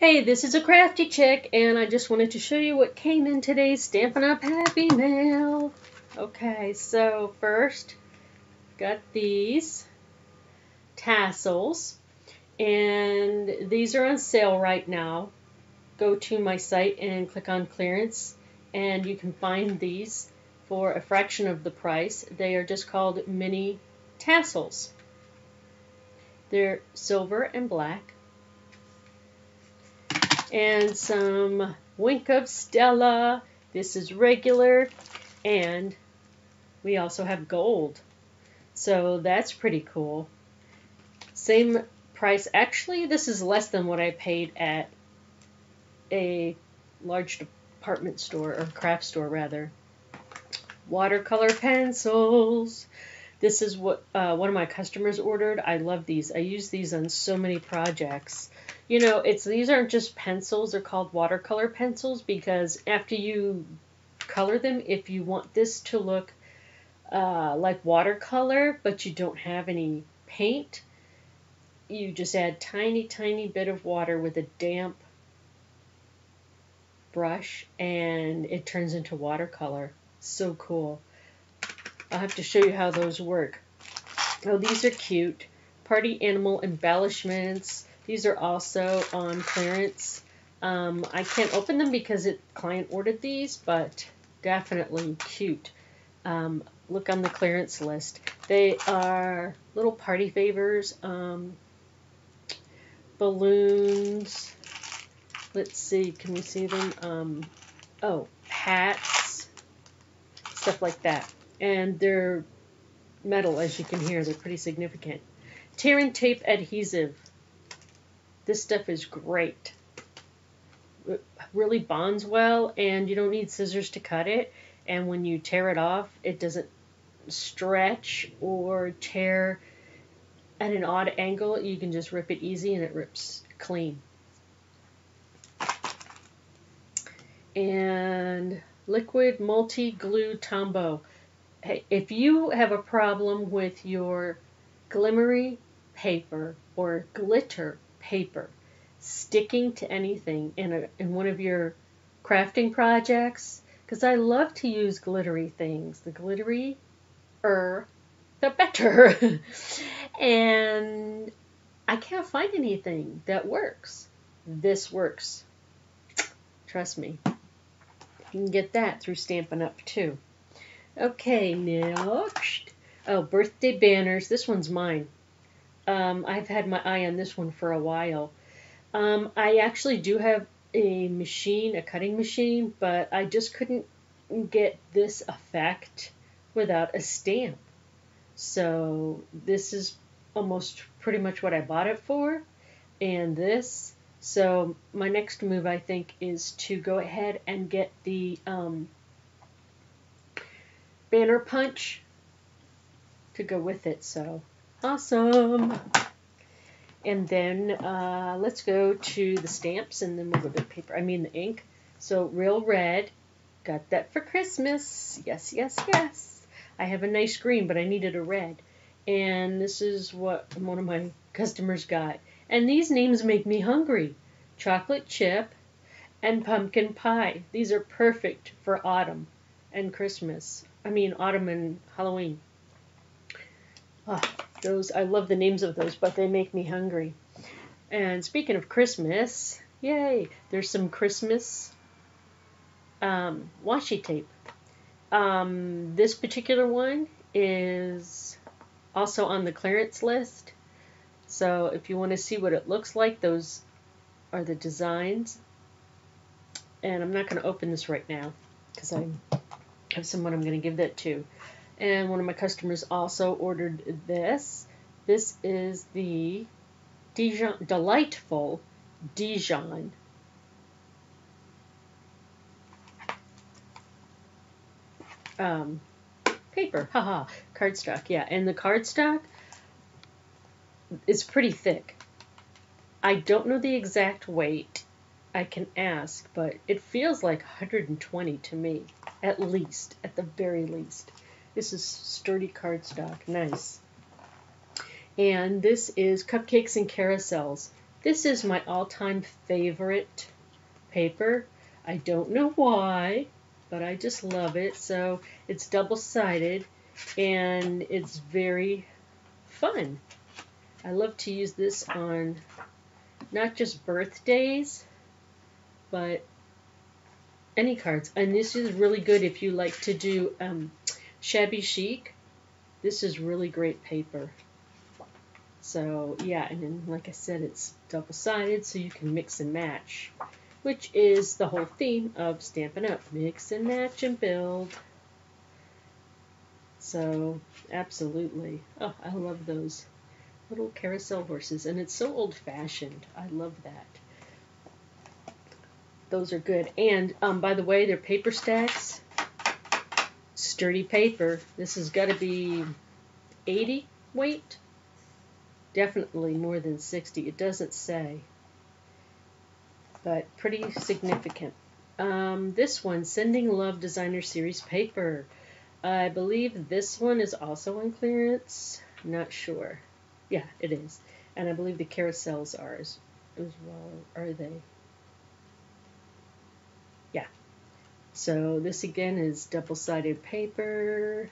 Hey, this is a crafty chick, and I just wanted to show you what came in today's Stampin' Up! Happy Mail. Okay, so first, got these tassels, and these are on sale right now. Go to my site and click on clearance, and you can find these for a fraction of the price. They are just called mini tassels. They're silver and black and some Wink of Stella. This is regular, and we also have gold. So that's pretty cool. Same price. Actually, this is less than what I paid at a large department store, or craft store rather. Watercolor pencils. This is what uh, one of my customers ordered. I love these. I use these on so many projects. You know, it's these aren't just pencils. They're called watercolor pencils because after you color them, if you want this to look uh, like watercolor, but you don't have any paint, you just add tiny, tiny bit of water with a damp brush and it turns into watercolor. So cool. I'll have to show you how those work. Oh, these are cute. Party animal embellishments. These are also on clearance. Um, I can't open them because it client ordered these, but definitely cute. Um, look on the clearance list. They are little party favors, um, balloons. Let's see, can we see them? Um, oh, hats, stuff like that. And they're metal, as you can hear. They're pretty significant. Tear and tape adhesive. This stuff is great. It really bonds well, and you don't need scissors to cut it. And when you tear it off, it doesn't stretch or tear at an odd angle. You can just rip it easy, and it rips clean. And liquid multi glue Tombow. Hey, if you have a problem with your glimmery paper or glitter paper sticking to anything in, a, in one of your crafting projects because I love to use glittery things. The glittery er the better. and I can't find anything that works. This works. Trust me. You can get that through Stampin' Up! too. Okay, next. Oh, birthday banners. This one's mine. Um, I've had my eye on this one for a while. Um, I actually do have a machine, a cutting machine, but I just couldn't get this effect without a stamp. So this is almost pretty much what I bought it for. And this, so my next move I think is to go ahead and get the um, banner punch to go with it. So Awesome. And then uh, let's go to the stamps and then we'll go to the paper. I mean the ink. So real red. Got that for Christmas. Yes, yes, yes. I have a nice green, but I needed a red. And this is what one of my customers got. And these names make me hungry. Chocolate chip and pumpkin pie. These are perfect for autumn and Christmas. I mean autumn and Halloween. Oh, those I love the names of those, but they make me hungry. And speaking of Christmas, yay! There's some Christmas um, washi tape. Um, this particular one is also on the clearance list. So if you want to see what it looks like, those are the designs. And I'm not going to open this right now because I have someone I'm going to give that to. And one of my customers also ordered this. This is the Dijon, Delightful Dijon um, paper. Haha, cardstock. Yeah, and the cardstock is pretty thick. I don't know the exact weight. I can ask, but it feels like 120 to me, at least, at the very least. This is sturdy cardstock. Nice. And this is Cupcakes and Carousels. This is my all-time favorite paper. I don't know why, but I just love it. So it's double-sided and it's very fun. I love to use this on not just birthdays, but any cards. And this is really good if you like to do um, shabby chic. This is really great paper. So yeah, and then like I said, it's double-sided, so you can mix and match, which is the whole theme of Stampin' Up! Mix and match and build. So absolutely, oh, I love those little carousel horses, and it's so old-fashioned. I love that. Those are good. And um, by the way, they're paper stacks, sturdy paper. This has got to be 80 weight definitely more than 60. It doesn't say, but pretty significant. Um, this one, Sending Love Designer Series paper. I believe this one is also on clearance. Not sure. Yeah, it is. And I believe the carousels are as, as well. Are they? Yeah. So this again is double-sided paper.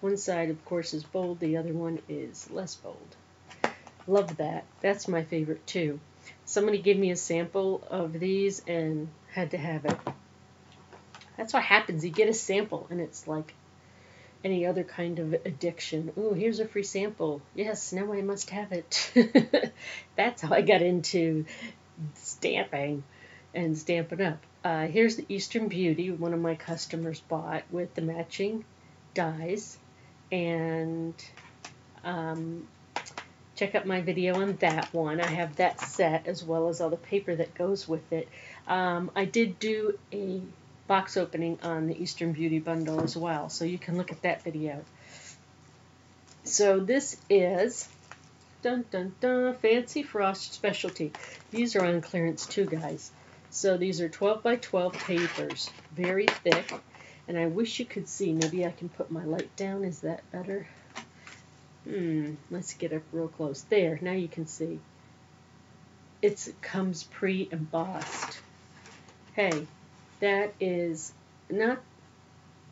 One side, of course, is bold. The other one is less bold. Love that. That's my favorite too. Somebody gave me a sample of these and had to have it. That's what happens. You get a sample and it's like any other kind of addiction. Oh, here's a free sample. Yes, now I must have it. That's how I got into stamping and Stampin' Up. Uh, here's the Eastern Beauty one of my customers bought with the matching dies. And um, check out my video on that one. I have that set as well as all the paper that goes with it. Um, I did do a box opening on the Eastern Beauty bundle as well, so you can look at that video. So this is dun dun dun Fancy Frost Specialty. These are on clearance too, guys. So these are 12 by 12 papers, very thick. And I wish you could see. Maybe I can put my light down. Is that better? Hmm, let's get up real close. There, now you can see. It comes pre-embossed. Hey, that is not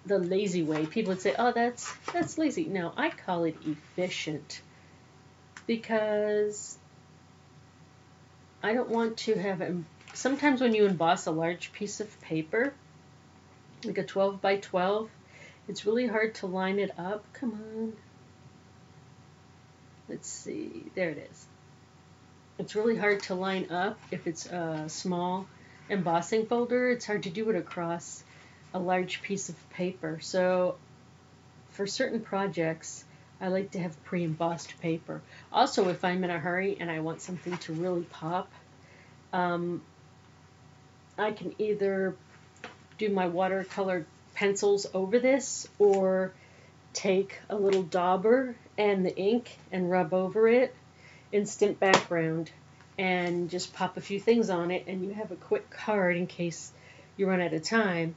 the lazy way. People would say, oh, that's, that's lazy. No, I call it efficient because I don't want to have, sometimes when you emboss a large piece of paper, like a 12 by 12, it's really hard to line it up. Come on let's see, there it is. It's really hard to line up if it's a small embossing folder. It's hard to do it across a large piece of paper. So for certain projects, I like to have pre-embossed paper. Also, if I'm in a hurry and I want something to really pop, um, I can either do my watercolor pencils over this or take a little dauber and the ink and rub over it, instant background, and just pop a few things on it, and you have a quick card in case you run out of time.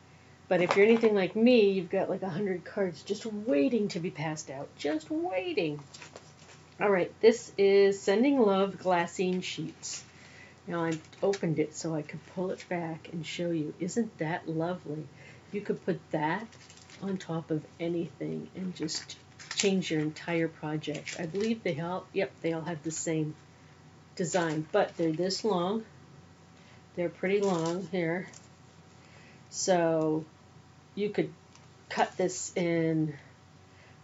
But if you're anything like me, you've got like a hundred cards just waiting to be passed out, just waiting. All right, this is Sending Love Glassine Sheets. Now I opened it so I could pull it back and show you. Isn't that lovely? You could put that on top of anything and just change your entire project. I believe they all, yep, they all have the same design, but they're this long. They're pretty long here. So you could cut this in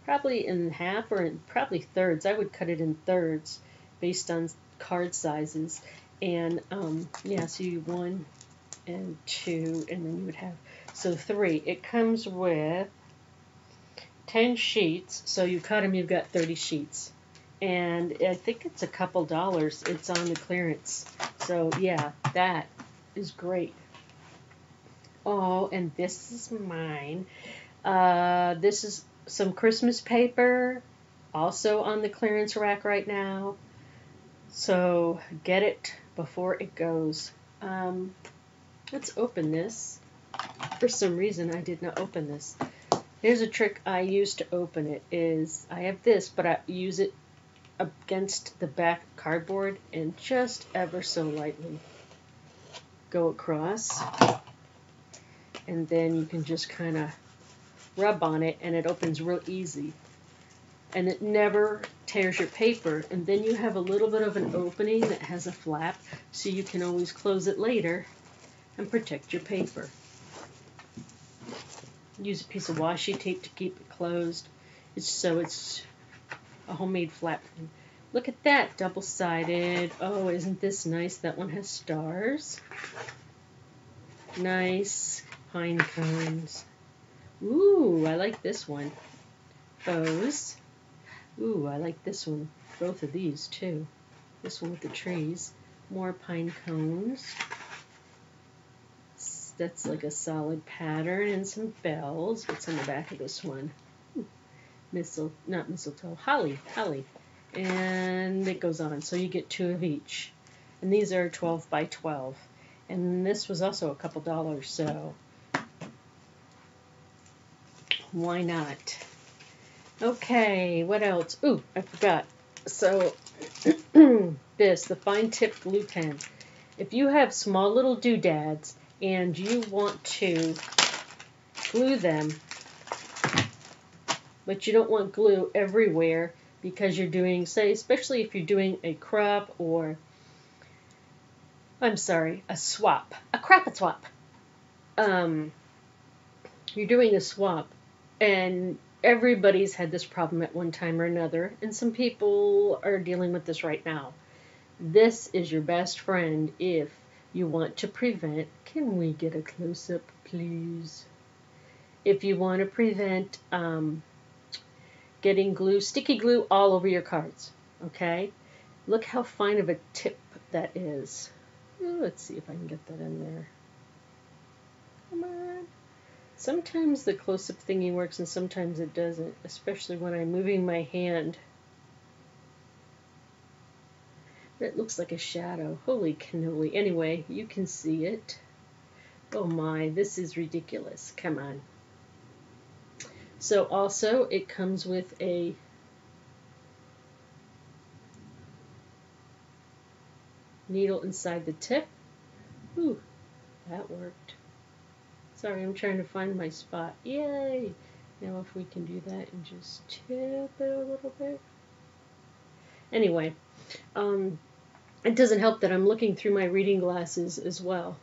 probably in half or in probably thirds. I would cut it in thirds based on card sizes. And um, yeah, so you one and two, and then you would have so three. It comes with 10 sheets. So you cut them, you've got 30 sheets. And I think it's a couple dollars. It's on the clearance. So yeah, that is great. Oh, and this is mine. Uh, this is some Christmas paper, also on the clearance rack right now. So get it before it goes. Um, let's open this. For some reason, I did not open this. Here's a trick I use to open it is I have this, but I use it against the back cardboard and just ever so lightly go across. And then you can just kind of rub on it and it opens real easy. And it never tears your paper. And then you have a little bit of an opening that has a flap so you can always close it later and protect your paper. Use a piece of washi tape to keep it closed. It's so it's a homemade flap. Look at that, double-sided. Oh, isn't this nice? That one has stars. Nice pine cones. Ooh, I like this one. Bows. Ooh, I like this one. Both of these, too. This one with the trees. More pine cones. That's like a solid pattern and some bells. What's on the back of this one? Hmm. Mistle, not mistletoe, holly, holly. And it goes on. So you get two of each. And these are 12 by 12. And this was also a couple dollars, so why not? Okay, what else? Ooh, I forgot. So, this, the fine tip glue pen. If you have small little doodads and you want to glue them, but you don't want glue everywhere because you're doing, say, especially if you're doing a crop or, I'm sorry, a swap, a crop swap. Um, you're doing a swap and everybody's had this problem at one time or another, and some people are dealing with this right now. This is your best friend if you want to prevent. Can we get a close up, please? If you want to prevent um, getting glue, sticky glue all over your cards, okay? Look how fine of a tip that is. let's see if I can get that in there. Sometimes the close-up thingy works and sometimes it doesn't, especially when I'm moving my hand. It looks like a shadow. Holy cannoli. Anyway, you can see it. Oh my, this is ridiculous. Come on. So also, it comes with a needle inside the tip. Ooh, that worked. Sorry, I'm trying to find my spot. Yay! Now if we can do that and just tip it a little bit. Anyway, um, it doesn't help that I'm looking through my reading glasses as well.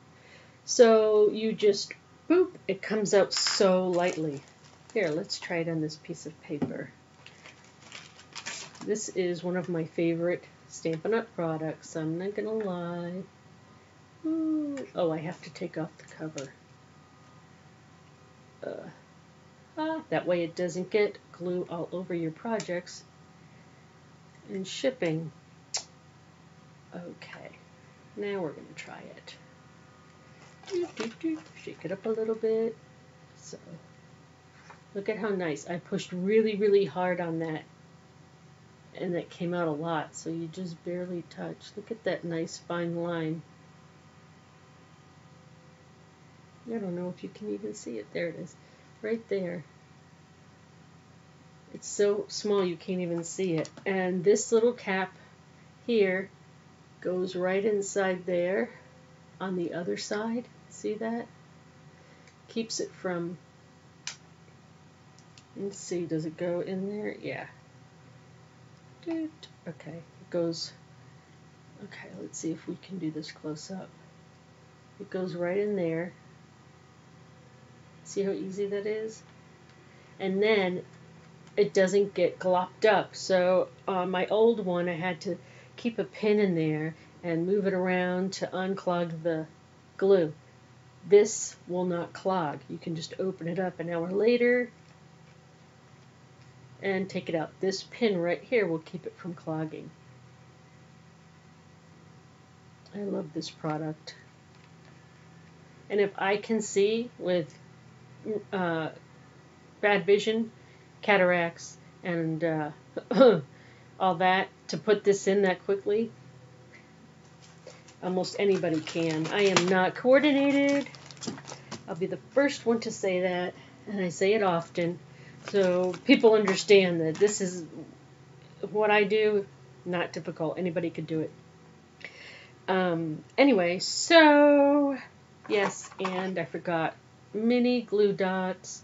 So you just, boop, it comes out so lightly. Here, let's try it on this piece of paper. This is one of my favorite Stampin' Up! products, I'm not gonna lie. Ooh. Oh, I have to take off the cover. Uh, ah, that way it doesn't get glue all over your projects and shipping. Okay, now we're going to try it. Do, do, do. Shake it up a little bit. So, look at how nice. I pushed really, really hard on that and that came out a lot. So you just barely touch. Look at that nice fine line. I don't know if you can even see it. There it is. Right there. It's so small you can't even see it. And this little cap here goes right inside there on the other side. See that? Keeps it from, let's see, does it go in there? Yeah. Okay, it goes, okay, let's see if we can do this close up. It goes right in there See how easy that is? And then it doesn't get glopped up. So on my old one, I had to keep a pin in there and move it around to unclog the glue. This will not clog. You can just open it up an hour later and take it out. This pin right here will keep it from clogging. I love this product. And if I can see with uh, bad vision, cataracts, and uh, all that to put this in that quickly. Almost anybody can. I am not coordinated. I'll be the first one to say that, and I say it often, so people understand that this is what I do not difficult. Anybody could do it. Um, anyway, so yes, and I forgot mini glue dots.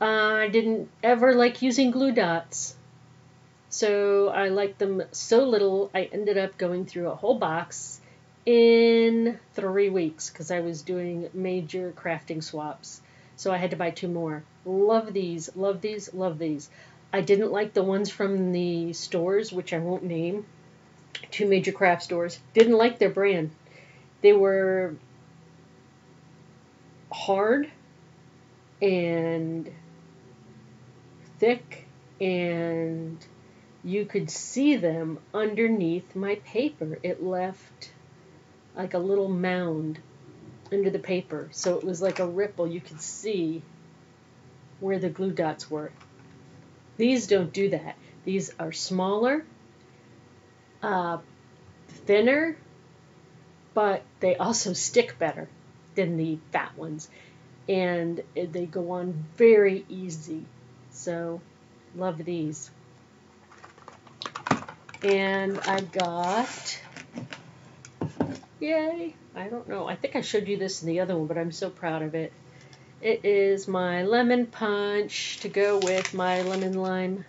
Uh, I didn't ever like using glue dots. So I liked them so little, I ended up going through a whole box in three weeks because I was doing major crafting swaps. So I had to buy two more. Love these, love these, love these. I didn't like the ones from the stores, which I won't name. Two major craft stores. Didn't like their brand. They were hard and thick and you could see them underneath my paper. It left like a little mound under the paper. So it was like a ripple. You could see where the glue dots were. These don't do that. These are smaller, uh, thinner, but they also stick better than the fat ones. And they go on very easy. So, love these. And I got, yay, I don't know. I think I showed you this in the other one, but I'm so proud of it. It is my lemon punch to go with my lemon lime.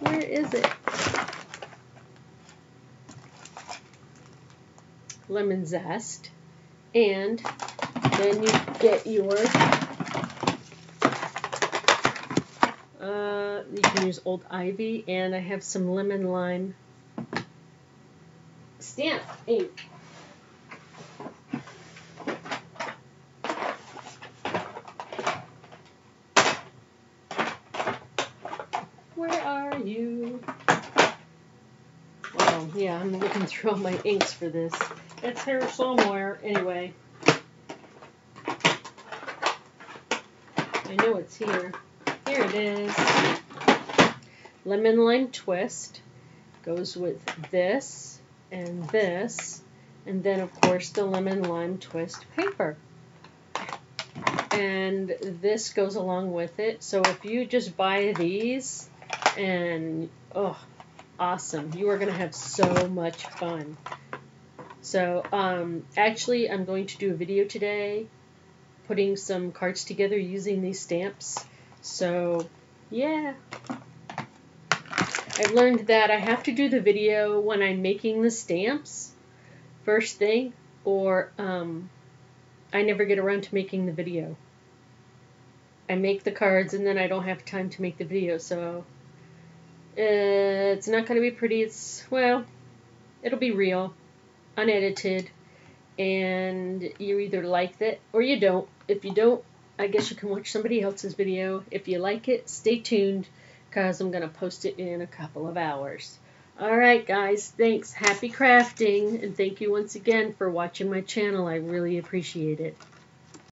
Where is it? Lemon zest. And then you get your uh, you can use Old Olive and I have some lemon lime stamp ink. Where are you? Well, yeah, I'm looking all my inks for this. It's here somewhere. Anyway. I know it's here. Here it is. Lemon lime twist goes with this and this, and then of course the lemon lime twist paper. And this goes along with it. So if you just buy these and oh, awesome. You are going to have so much fun. So um, actually I'm going to do a video today putting some cards together using these stamps. So yeah. I've learned that I have to do the video when I'm making the stamps first thing or um, I never get around to making the video. I make the cards and then I don't have time to make the video so uh, it's not going to be pretty. It's, well, it'll be real, unedited, and you either like it or you don't. If you don't, I guess you can watch somebody else's video. If you like it, stay tuned because I'm going to post it in a couple of hours. Alright guys, thanks. Happy crafting and thank you once again for watching my channel. I really appreciate it.